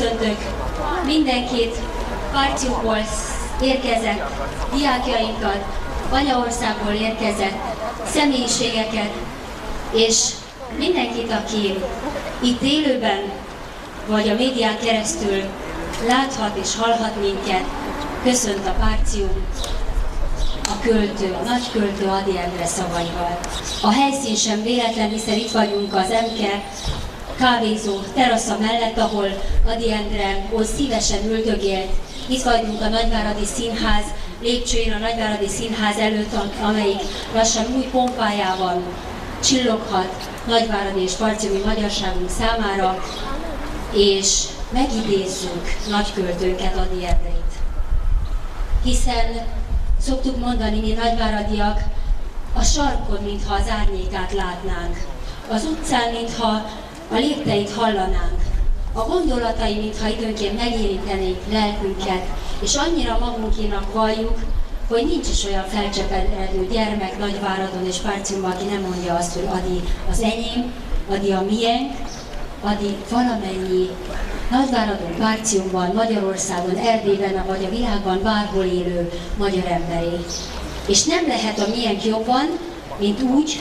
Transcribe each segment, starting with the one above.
köszöntök mindenkit, Párciukból érkezett diákjainkat, Anyaországból érkezett személyiségeket, és mindenkit, aki itt élőben vagy a médián keresztül láthat és hallhat minket, köszönt a Párcium, a költő, a nagy költő Adi Endre szavaival. A helyszín sem véletlen, hiszen itt vagyunk az MKE kávézó terasza mellett, ahol Adi Endre ott szívesen üldögélt. Itt vagyunk a Nagyváradi Színház lépcsőjén, a Nagyváradi Színház előtt, amelyik lassan új pompájával csilloghat Nagyváradi és Parciumi magyarságunk számára, és megidézzük nagyköltőnket, Adi Endreit. Hiszen szoktuk mondani mi nagyváradiak, a sarkon, mintha az árnyékát látnánk, az utcán, mintha a lépteit hallanánk, a gondolatai, mintha időnként megérintenék lelkünket, és annyira magunkénak valljuk, hogy nincs is olyan felcsepedő gyermek Nagyváradon és Párciumban, aki nem mondja azt, hogy Adi az enyém, Adi a miénk, Adi valamennyi Nagyváradon, Párciumban, Magyarországon, Erdélyben, vagy a világban bárhol élő magyar emberé. És nem lehet a miénk jobban, mint úgy,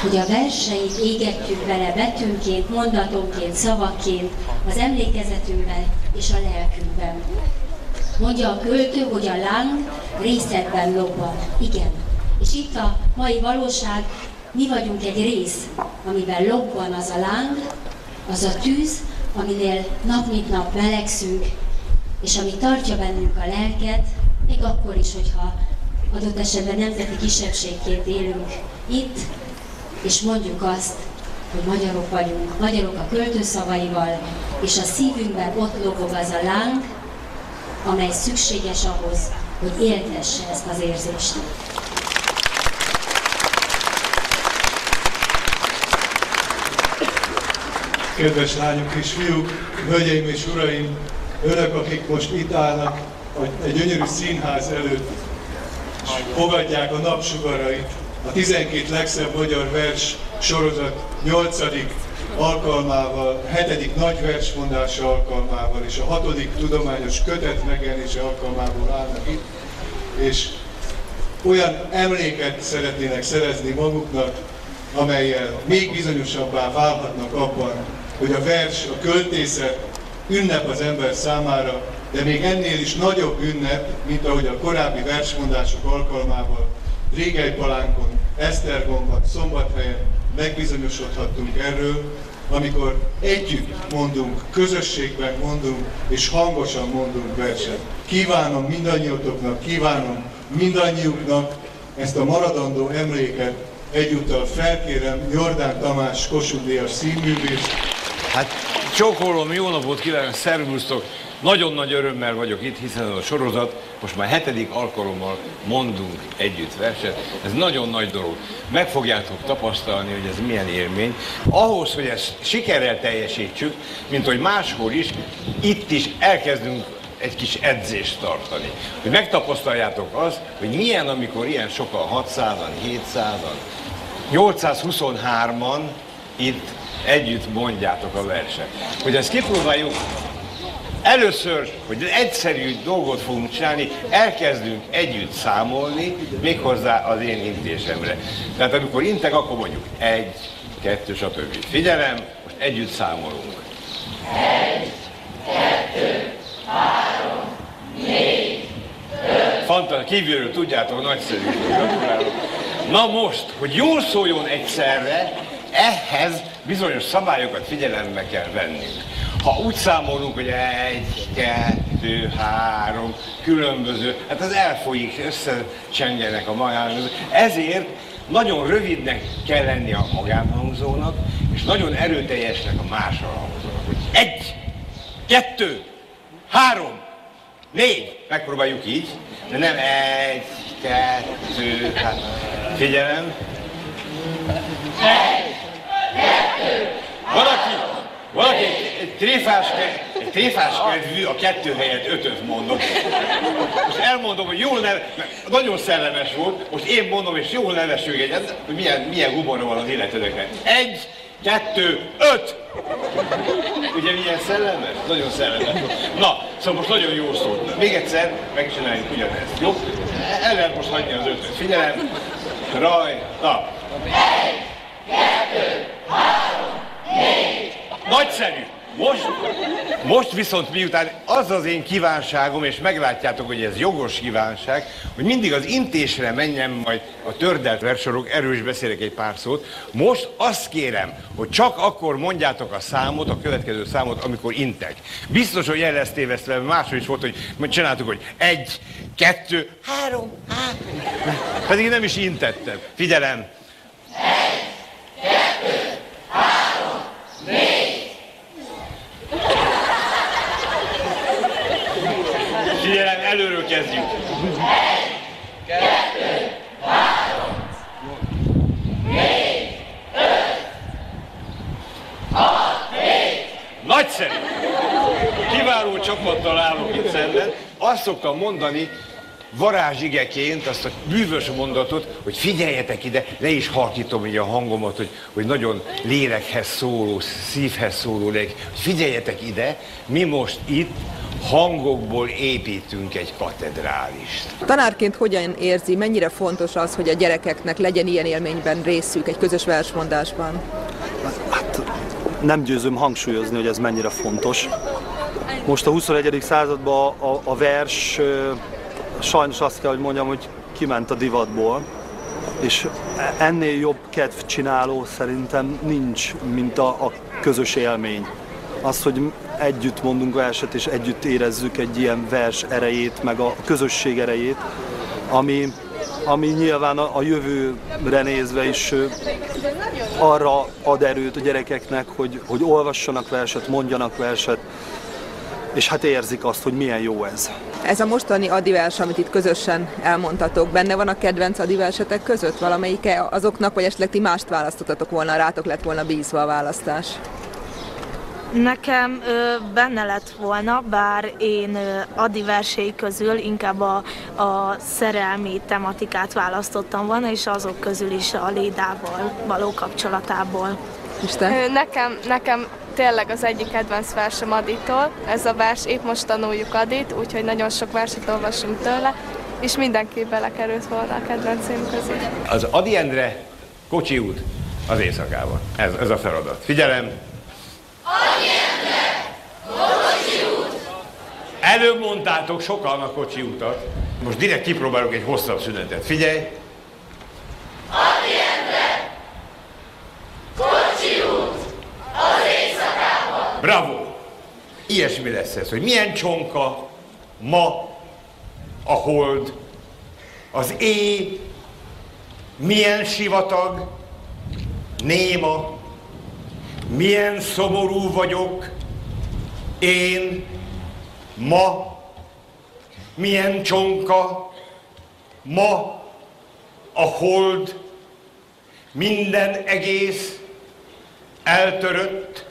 hogy a verseit égetjük vele betűnként, mondatonként, szavaként az emlékezetünkben és a lelkünkben. Mondja a költő, hogy a láng részekben lobban. Igen. És itt a mai valóság, mi vagyunk egy rész, amiben lobban az a láng, az a tűz, aminél nap mint nap melegszünk, és ami tartja bennünk a lelket, még akkor is, hogyha adott esetben nemzeti kisebbségként élünk itt, és mondjuk azt, hogy magyarok vagyunk, magyarok a költőszavaival, és a szívünkben ott lobog az a láng, amely szükséges ahhoz, hogy éltesse ezt az érzést. Kedves lányok és fiúk, hölgyeim és uraim, önök, akik most itt állnak egy gyönyörű színház előtt, és fogadják a napsugarait, a 12 legszebb magyar vers sorozat 8. alkalmával, a 7. nagy versmondása alkalmával és a 6. tudományos kötet megjelenése alkalmából állnak itt, és olyan emléket szeretnének szerezni maguknak, amelyel még bizonyosabbá válhatnak abban, hogy a vers, a költészet ünnep az ember számára, de még ennél is nagyobb ünnep, mint ahogy a korábbi versmondások alkalmával Régelypalánkon, Esztergomban, Szombathelyen megbizonyosodhattunk erről, amikor együtt mondunk, közösségben mondunk, és hangosan mondunk verset. Kívánom mindannyiatoknak, kívánom mindannyiuknak ezt a maradandó emléket, egyúttal felkérem Jordán Tamás Kossuth Díjas színművész. Hát csókolom, jó napot kívánok, szervusztok! Nagyon nagy örömmel vagyok itt, hiszen a sorozat most már hetedik alkalommal mondunk együtt verset. Ez nagyon nagy dolog. Meg fogjátok tapasztalni, hogy ez milyen élmény. Ahhoz, hogy ezt sikerrel teljesítsük, mint hogy máshol is, itt is elkezdünk egy kis edzést tartani. Hogy megtapasztaljátok azt, hogy milyen, amikor ilyen sokan, 600-an, 700-an, 823-an itt együtt mondjátok a verset. Hogy ezt kipróbáljuk, Először, hogy egyszerű dolgot fogunk csinálni, elkezdünk együtt számolni, méghozzá az én intésemre. Tehát amikor intek, akkor mondjuk egy, kettő, stb. Figyelem, most együtt számolunk. Egy, kettő, három, négy, öt. Kívülről tudjátok, nagyszerű. Na most, hogy jól szóljon egyszerre, ehhez bizonyos szabályokat figyelembe kell vennünk. Ha úgy számolunk, hogy egy, kettő, három, különböző, hát az elfolyik, összecsengenek a magánhangzók. Ezért nagyon rövidnek kell lenni a magánhangzónak, és nagyon erőteljesnek a másolhangzónak. Egy, kettő, három, négy, megpróbáljuk így, de nem egy, kettő, hát figyelem. Egy, kettő, Valaki, valaki egy tréfás, tréfás kedvű a kettő helyett ötöt mondott. Most elmondom, hogy jól neve, nagyon szellemes volt, most én mondom, és jól nevesünk egyet, hogy milyen, milyen humor van az életedeknek. Egy, kettő, öt! Ugye milyen szellemes? Nagyon szellemes. Na, szóval most nagyon jó szó. Még egyszer megcsináljuk ugyanezt, jó? El lehet most hagyni az ötöt. Figyelem! Raj, na. Egy, kettő, három, négy. Nagyszerű! Most, most viszont miután az az én kívánságom, és meglátjátok, hogy ez jogos kívánság, hogy mindig az intésre menjen majd a tördelt versorok, erős beszélek egy pár szót. Most azt kérem, hogy csak akkor mondjátok a számot, a következő számot, amikor intek. Biztos, hogy el lesz tévesztve, máshogy is volt, hogy csináltuk, hogy egy, kettő, három, három. Pedig nem is intettem. Figyelem! Egy, kettő, három, négy, Figyelem, előről kezdjük. Egy, kettő, három, négy, öt, hat, hét. Nagyszerű! Kiváló csapattal állok itt szemben. Azt szoktam mondani, varázsigeként azt a bűvös mondatot, hogy figyeljetek ide, le is halkítom így a hangomat, hogy, hogy nagyon lélekhez szóló, szívhez szóló lélek. Figyeljetek ide, mi most itt hangokból építünk egy katedrálist. Tanárként hogyan érzi, mennyire fontos az, hogy a gyerekeknek legyen ilyen élményben részük egy közös versmondásban? Hát nem győzöm hangsúlyozni, hogy ez mennyire fontos. Most a 21. században a, a, a vers sajnos azt kell, hogy mondjam, hogy kiment a divatból, és ennél jobb kedvcsináló szerintem nincs, mint a, a közös élmény. Az, hogy együtt mondunk verset, és együtt érezzük egy ilyen vers erejét, meg a közösség erejét, ami, ami nyilván a, a jövőre nézve is arra ad erőt a gyerekeknek, hogy, hogy olvassanak verset, mondjanak verset, és hát érzik azt, hogy milyen jó ez. Ez a mostani adivers, amit itt közösen elmondtatok, benne van a kedvenc adiversetek között valamelyike azoknak, vagy esetleg ti mást választottatok volna, rátok lett volna bízva a választás? Nekem ö, benne lett volna, bár én ö, Adi versei közül inkább a, a szerelmi tematikát választottam volna, és azok közül is a Lédával való kapcsolatából. Isten? Nekem, nekem tényleg az egyik kedvenc versem Aditól. Ez a vers, épp most tanuljuk Adit, úgyhogy nagyon sok verset olvasunk tőle, és mindenki belekerült volna a kedvencém közé. Az Adi Endre kocsi út az éjszakában. Ez, ez a feladat. Figyelem! Adi Endre, kocsi út! Előbb mondtátok sokan a kocsi utat. Most direkt kipróbálok egy hosszabb szünetet. Figyelj! Adi Endre, kocsi út! Bravo! Ilyesmi lesz ez, hogy milyen csonka ma a hold, az éj, milyen sivatag, néma, milyen szomorú vagyok, én ma, milyen csonka, ma a hold, minden egész eltörött,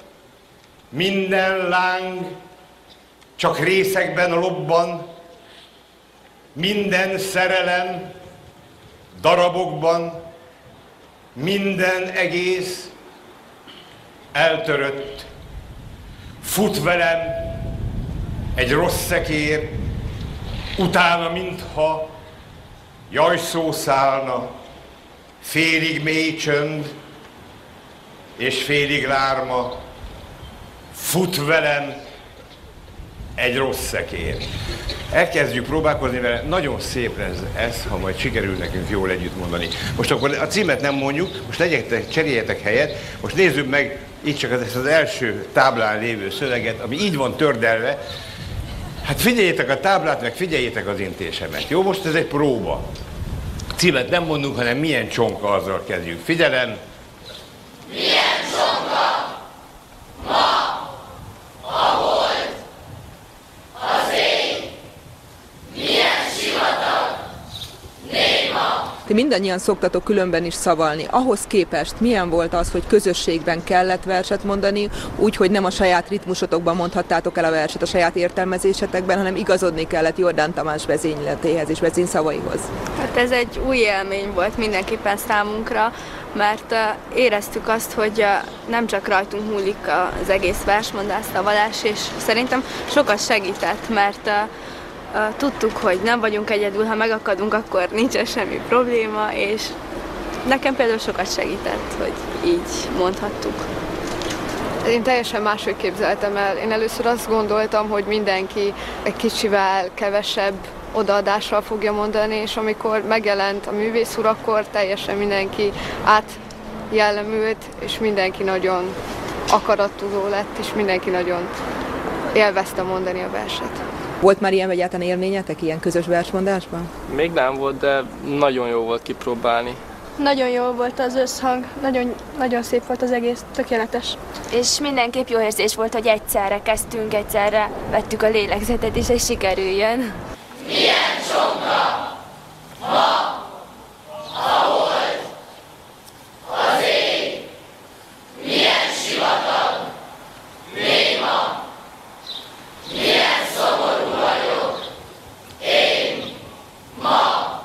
minden láng csak részekben lobban, minden szerelem darabokban, minden egész eltörött. Fut velem egy rossz szekér, utána mintha jajszó szállna, félig mély csönd és félig lárma, fut velem egy rossz szekér. Elkezdjük próbálkozni vele, nagyon szép lesz ez, ha majd sikerül nekünk jól együtt mondani. Most akkor a címet nem mondjuk, most legyetek, cseréljetek helyet, most nézzük meg itt csak ezt az első táblán lévő szöveget, ami így van tördelve. Hát figyeljétek a táblát, meg figyeljétek az intésemet. Jó, most ez egy próba. Címet nem mondunk, hanem milyen csonka azzal kezdjük. Figyelem! Milyen csonka? Ma! az ég, milyen sivatag, néma, Ti mindannyian szoktatok különben is szavalni. Ahhoz képest milyen volt az, hogy közösségben kellett verset mondani, úgy, hogy nem a saját ritmusotokban mondhattátok el a verset a saját értelmezésetekben, hanem igazodni kellett Jordán Tamás vezényletéhez és vezényszavaihoz? Hát ez egy új élmény volt mindenképpen számunkra, mert éreztük azt, hogy nem csak rajtunk múlik az egész versmondás, szavalás, és szerintem sokat segített, mert tudtuk, hogy nem vagyunk egyedül, ha megakadunk, akkor nincsen semmi probléma, és nekem például sokat segített, hogy így mondhattuk. Én teljesen máshogy képzeltem el. Én először azt gondoltam, hogy mindenki egy kicsivel kevesebb odaadással fogja mondani, és amikor megjelent a művész úr, akkor teljesen mindenki átjellemült, és mindenki nagyon akarattudó lett, és mindenki nagyon élvezte mondani a verset. Volt már ilyen egyáltalán élményetek ilyen közös versmondásban? Még nem volt, de nagyon jó volt kipróbálni. Nagyon jó volt az összhang, nagyon, nagyon szép volt az egész, tökéletes. És mindenképp jó érzés volt, hogy egyszerre kezdtünk, egyszerre vettük a lélegzetet, és ez sikerüljön. Milyen csonka ma a hold, az ég, milyen sivatag, néma, milyen szomorú vagyok, én ma,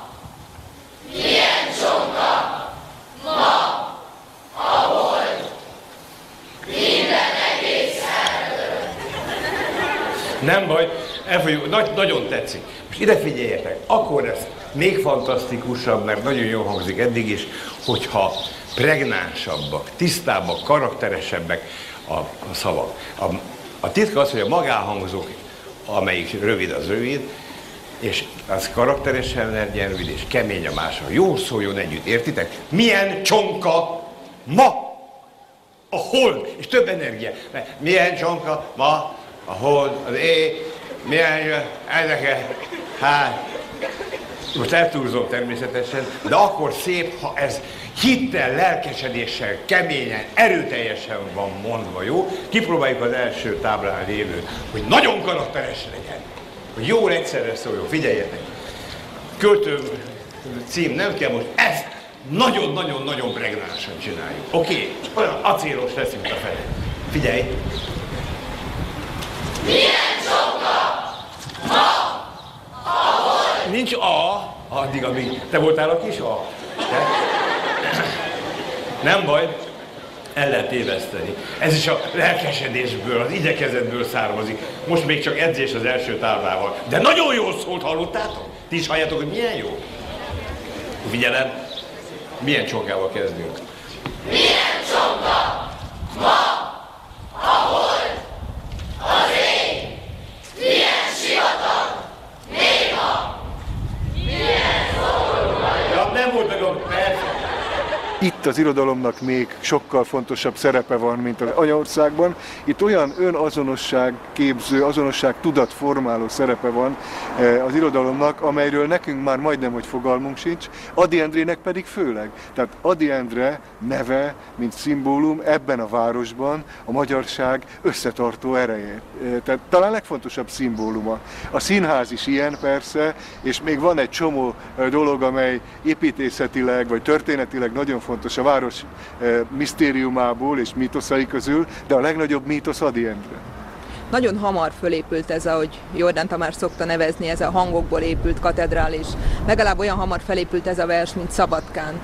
milyen csonka ma a hold, minden egész Nem baj, elfogyjuk, Nagy, nagyon tetszik. Most ide figyeljetek, akkor ez még fantasztikusabb, mert nagyon jól hangzik eddig is, hogyha pregnánsabbak, tisztábbak, karakteresebbek a, a szavak. A, a titka az, hogy a magáhangzók, amelyik rövid, az rövid, és az karakteresen legyen rövid, és kemény a másra. Jól szóljon együtt, értitek? Milyen csonka ma a hold, és több energia. Milyen csonka ma a hold, az é, milyen ezeket, hát, most eltúlzom természetesen, de akkor szép, ha ez hittel, lelkesedéssel, keményen, erőteljesen van mondva, jó? Kipróbáljuk az első táblán lévőt, hogy nagyon karakteres legyen, hogy jól egyszerre szóljon, figyeljetek. Költő cím nem kell most, ezt nagyon-nagyon-nagyon pregnánsan csináljuk. Oké, okay? olyan acélos leszünk a fele. Figyelj! Milyen csonka ma a Nincs A, addig, amíg te voltál a kis A. De? Nem baj, el lehet éveszteni. Ez is a lelkesedésből, az igyekezetből származik. Most még csak edzés az első távával. De nagyon jól szólt, hallottátok? Ti is halljátok, hogy milyen jó? Figyelem, milyen csonkával kezdünk? Milyen csonka ma a hold, az ég, milyen sivatag, néma, milyen szomorú vagyok. Ja, nem volt meg a perc. Itt az irodalomnak még sokkal fontosabb szerepe van, mint az anyaországban. Itt olyan önazonosság képző, azonosság tudatformáló szerepe van eh, az irodalomnak, amelyről nekünk már majdnem, hogy fogalmunk sincs, Adi Endrének pedig főleg. Tehát Adi Endre neve, mint szimbólum ebben a városban a magyarság összetartó ereje. Eh, Tehát talán legfontosabb szimbóluma. A színház is ilyen persze, és még van egy csomó eh, dolog, amely építészetileg vagy történetileg nagyon fontos a város eh, misztériumából és mítoszai közül, de a legnagyobb mítosz Adi Endre. Nagyon hamar fölépült ez, ahogy Jordán Tamás szokta nevezni, ez a hangokból épült katedrális. Legalább olyan hamar felépült ez a vers, mint Szabadkán.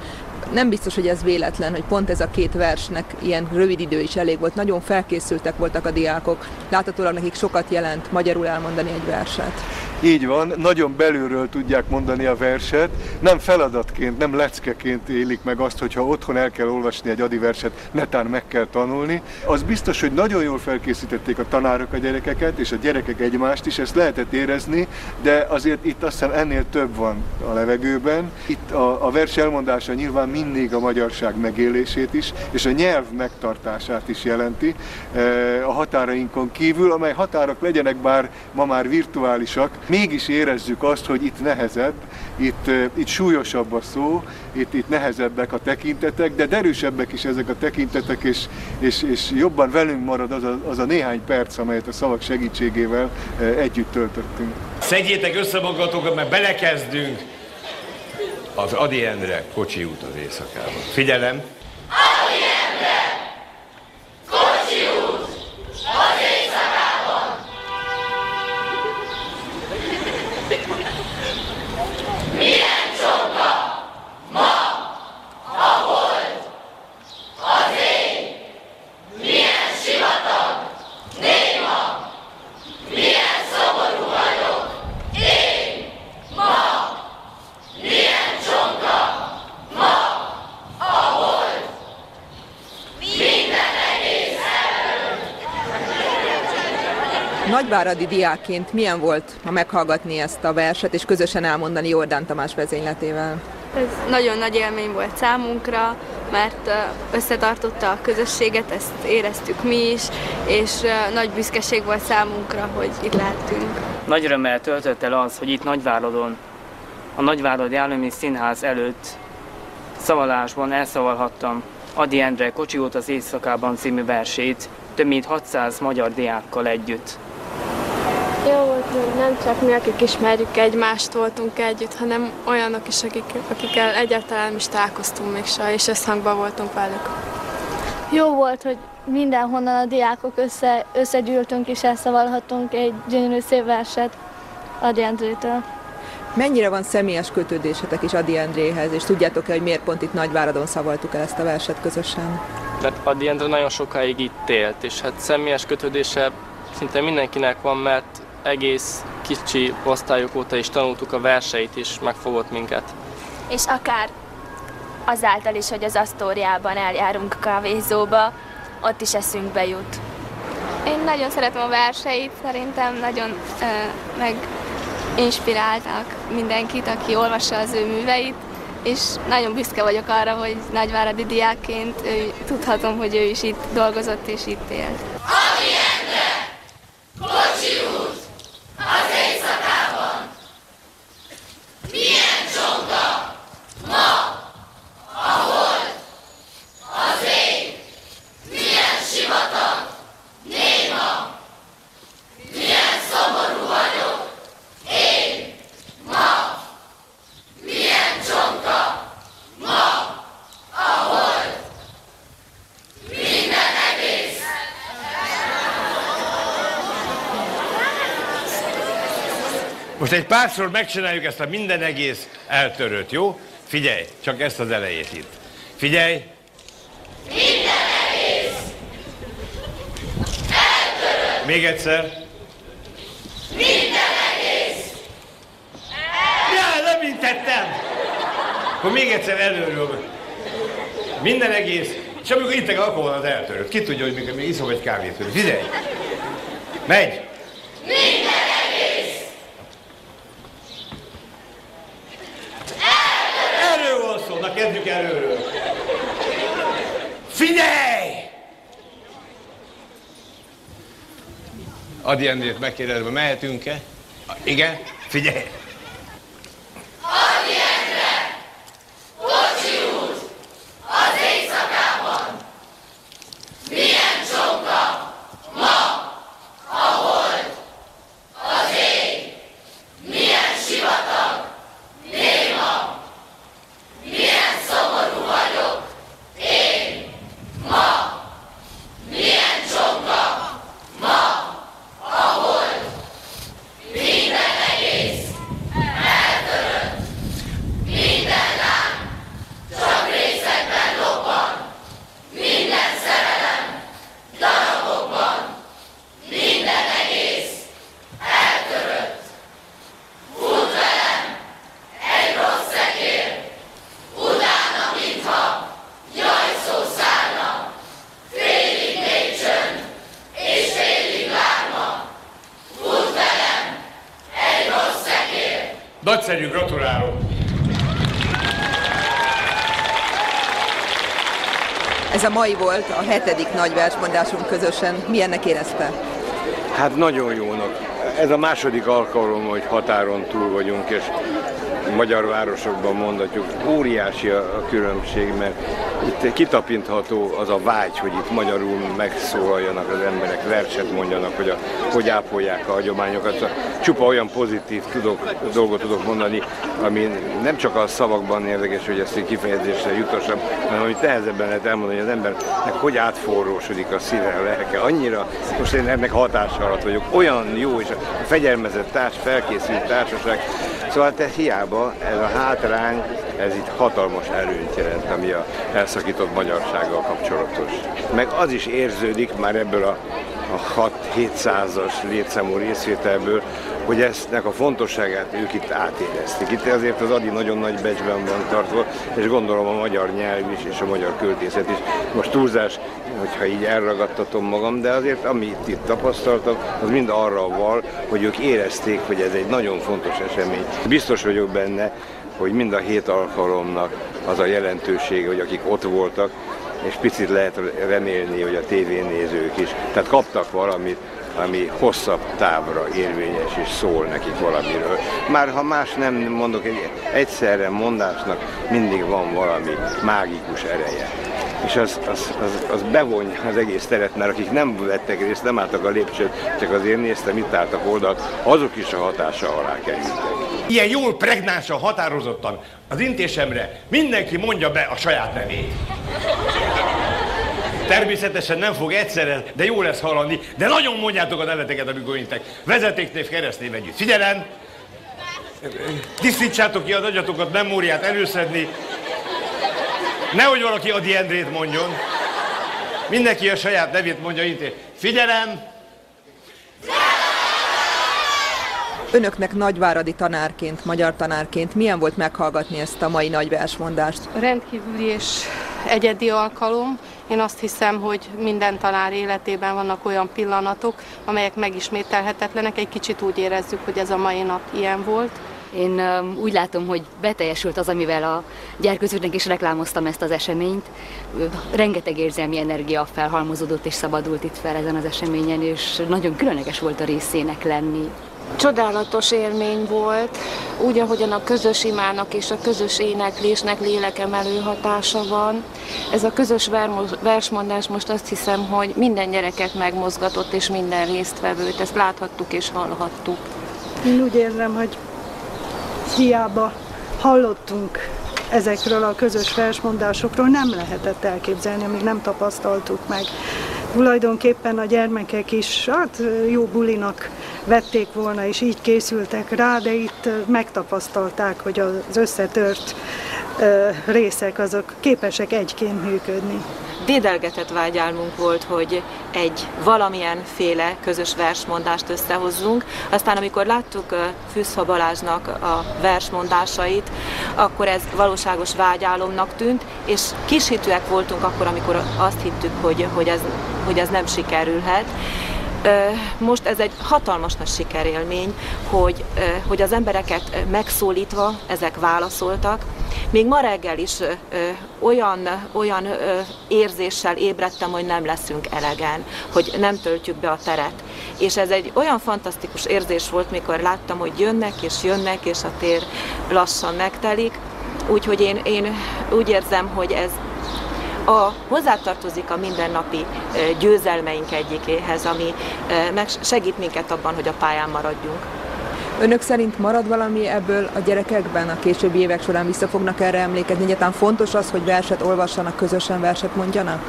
Nem biztos, hogy ez véletlen, hogy pont ez a két versnek ilyen rövid idő is elég volt. Nagyon felkészültek voltak a diákok. Láthatólag nekik sokat jelent magyarul elmondani egy verset. Így van, nagyon belülről tudják mondani a verset, nem feladatként, nem leckeként élik meg azt, hogyha otthon el kell olvasni egy adi verset, netán meg kell tanulni. Az biztos, hogy nagyon jól felkészítették a tanárok a gyerekeket, és a gyerekek egymást is, ezt lehetett érezni, de azért itt azt hiszem ennél több van a levegőben. Itt a, a vers elmondása nyilván mindig a magyarság megélését is, és a nyelv megtartását is jelenti eh, a határainkon kívül, amely határok legyenek bár ma már virtuálisak, mégis érezzük azt, hogy itt nehezebb, itt, itt súlyosabb a szó, itt, itt nehezebbek a tekintetek, de derűsebbek is ezek a tekintetek, és, és, és jobban velünk marad az a, az a néhány perc, amelyet a szavak segítségével együtt töltöttünk. Szedjétek össze magatokat, mert belekezdünk. az Adi Endre kocsi út az éjszakában. Figyelem! Adi Endre! Kocsi út az éjszakában! Milyen csonka ma a hold, az ég, milyen sivatag, néma, milyen szomorú vagyok, én ma, milyen csonka ma a hold, minden egész Nagyváradi diákként milyen volt ma meghallgatni ezt a verset, és közösen elmondani Jordán Tamás vezényletével? Ez nagyon nagy élmény volt számunkra, mert összetartotta a közösséget, ezt éreztük mi is, és nagy büszkeség volt számunkra, hogy itt lehetünk. Nagy örömmel töltött el az, hogy itt Nagyváradon, a Nagyváradi Állami Színház előtt szavalásban elszavalhattam Adi Endre Kocsi út az éjszakában című versét, több mint 600 magyar diákkal együtt. Jó volt, hogy nem csak mi, akik ismerjük egymást voltunk együtt, hanem olyanok is, akik, akikkel egyáltalán is találkoztunk még soha, és összhangban voltunk velük. Jó volt, hogy mindenhonnan a diákok össze, összegyűltünk és elszavalhatunk egy gyönyörű szép verset Adi Endrétől. Mennyire van személyes kötődésetek is Adi Endréhez, és tudjátok-e, hogy miért pont itt Nagyváradon szavaltuk el ezt a verset közösen? Mert Adi Endre nagyon sokáig itt élt, és hát személyes kötődése szinte mindenkinek van, mert egész kicsi osztályok óta is tanultuk a verseit, és megfogott minket. És akár azáltal is, hogy az Asztóriában eljárunk a kávézóba, ott is eszünkbe jut. Én nagyon szeretem a verseit, szerintem nagyon ö, meg inspiráltak mindenkit, aki olvassa az ő műveit, és nagyon büszke vagyok arra, hogy nagyváradi diákként ő, tudhatom, hogy ő is itt dolgozott és itt élt. Adi Endre! Kocsi út az éjszakában! Milyen csonka ma a hold, az ég, milyen sivatag, néma, milyen szomorú vagyok, én ma, milyen csonka ma a hold, minden egész Most egy párszor megcsináljuk ezt a minden egész eltörőt, jó? Figyelj, csak ezt az elejét itt. Figyelj! Minden egész eltörött, Még egyszer. minden egész Ja, lemintettem! Akkor még egyszer előről. Minden egész. És amikor itt akkor van az eltörött. Ki tudja, hogy mikor még iszom egy kávét. Figyelj! Megy! minden egész Erről van szó, na kezdjük előről. Figyelj! Adi Endrét megkérdezve, mehetünk-e? Igen? Figyelj! Adi Endre! Kocsi út az éjszakában! Milyen csonka ma a hold, az ég, milyen sivatag, néma, milyen szomorú vagyok, én ma, milyen csonka ma a hold, minden egész eltörött, minden láng csak részekben lobban, minden szerelem darabokban, minden egész eltörött. Fut velem egy rossz szekér, utána mintha jajszó szárna, félig még csönd és félig lárma. Fut velem egy rossz szekér, Nagyszerű, gratulálok! Ez a mai volt a hetedik nagy versmondásunk közösen. Milyennek érezte? Hát nagyon jónak. Ez a második alkalom, hogy határon túl vagyunk, és magyar városokban mondhatjuk, óriási a különbség, mert itt kitapintható az a vágy, hogy itt magyarul megszólaljanak az emberek, verset mondjanak, hogy, a, hogy ápolják a hagyományokat. Szóval csupa olyan pozitív tudok, dolgot tudok mondani, ami nem csak a szavakban érdekes, hogy ezt kifejezésre jutassam, hanem amit nehezebben lehet elmondani, hogy az embernek hogy átforrósodik a szíve, a lelke. Annyira, most én ennek hatása alatt vagyok, olyan jó és a fegyelmezett társ, felkészült társaság, Szóval te hiába, ez a hátrány, ez itt hatalmas erőnyt jelent, ami a elszakított magyarsággal kapcsolatos. Meg az is érződik már ebből a, a 6-700-as létszámú részvételből, hogy eznek a fontosságát ők itt átérezték. Itt azért az Adi nagyon nagy becsben van tartva, és gondolom a magyar nyelv is, és a magyar költészet is. Most túlzás, hogyha így elragadtatom magam, de azért amit itt tapasztaltam, az mind arra val, hogy ők érezték, hogy ez egy nagyon fontos esemény. Biztos vagyok benne, hogy mind a hét alkalomnak az a jelentősége, hogy akik ott voltak, és picit lehet remélni, hogy a tévénézők is. Tehát kaptak valamit, ami hosszabb távra érvényes és szól nekik valamiről. Már ha más nem mondok, egy egyszerre mondásnak mindig van valami mágikus ereje. És az, az, az, az bevonja az egész teret, mert akik nem vettek részt, nem álltak a lépcsőt, csak azért néztem, itt álltak oldalt, azok is a hatása alá kerültek. Ilyen jól pregnánsan, határozottan az intésemre mindenki mondja be a saját nevét. Természetesen nem fog egyszerre, de jó lesz hallani, de nagyon mondjátok a neveteket, amikor intek. Vezetéknév keresztnév együtt. Figyelem! Tisztítsátok ki az agyatokat, memóriát előszedni. Nehogy valaki Adi Endrét mondjon. Mindenki a saját nevét mondja inté. Figyelem! Önöknek nagyváradi tanárként, magyar tanárként milyen volt meghallgatni ezt a mai nagy versmondást? Rendkívüli és egyedi alkalom. Én azt hiszem, hogy minden tanár életében vannak olyan pillanatok, amelyek megismételhetetlenek. Egy kicsit úgy érezzük, hogy ez a mai nap ilyen volt. Én úgy látom, hogy beteljesült az, amivel a gyerkőzőknek is reklámoztam ezt az eseményt. Rengeteg érzelmi energia felhalmozódott és szabadult itt fel ezen az eseményen, és nagyon különleges volt a részének lenni. Csodálatos élmény volt, úgy, ahogyan a közös imának és a közös éneklésnek lélekemelő hatása van. Ez a közös versmondás most azt hiszem, hogy minden gyereket megmozgatott és minden résztvevőt, ezt láthattuk és hallhattuk. Én úgy érzem, hogy hiába hallottunk ezekről a közös versmondásokról, nem lehetett elképzelni, amíg nem tapasztaltuk meg. Tulajdonképpen a gyermekek is hát, jó bulinak vették volna, és így készültek rá, de itt megtapasztalták, hogy az összetört részek azok képesek egyként működni. Dédelgetett vágyálmunk volt, hogy egy valamilyen féle közös versmondást összehozzunk. Aztán amikor láttuk Fűszfa Balázsnak a versmondásait, akkor ez valóságos vágyálomnak tűnt, és kishitűek voltunk akkor, amikor azt hittük, hogy, hogy, ez, hogy ez nem sikerülhet. Most ez egy hatalmas nagy sikerélmény, hogy, hogy az embereket megszólítva ezek válaszoltak. Még ma reggel is olyan, olyan érzéssel ébredtem, hogy nem leszünk elegen, hogy nem töltjük be a teret. És ez egy olyan fantasztikus érzés volt, mikor láttam, hogy jönnek és jönnek, és a tér lassan megtelik. Úgyhogy én, én úgy érzem, hogy ez a, hozzátartozik a mindennapi győzelmeink egyikéhez, ami meg segít minket abban, hogy a pályán maradjunk. Önök szerint marad valami ebből a gyerekekben a későbbi évek során vissza fognak erre emlékezni? Egyáltalán fontos az, hogy verset olvassanak, közösen verset mondjanak?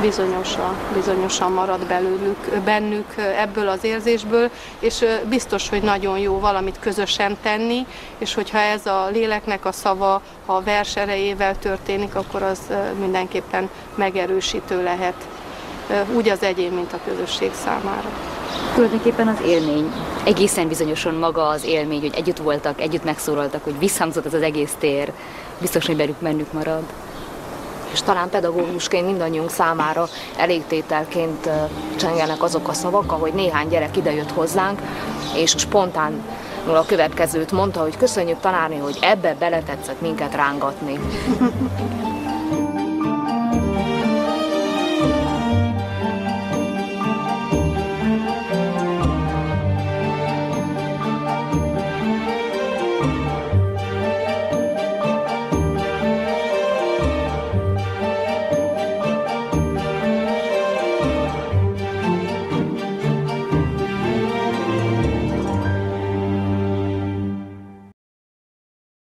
Bizonyosan, bizonyosan marad belőlük, bennük ebből az érzésből, és biztos, hogy nagyon jó valamit közösen tenni, és hogyha ez a léleknek a szava, ha a vers erejével történik, akkor az mindenképpen megerősítő lehet. Úgy az egyén, mint a közösség számára. Tulajdonképpen az élmény, egészen bizonyosan maga az élmény, hogy együtt voltak, együtt megszólaltak, hogy visszhangzott ez az egész tér, biztos, hogy belük bennük marad és talán pedagógusként mindannyiunk számára elégtételként csengenek azok a szavak, ahogy néhány gyerek idejött hozzánk, és spontán a következőt mondta, hogy köszönjük tanárni, hogy ebbe beletetszett minket rángatni.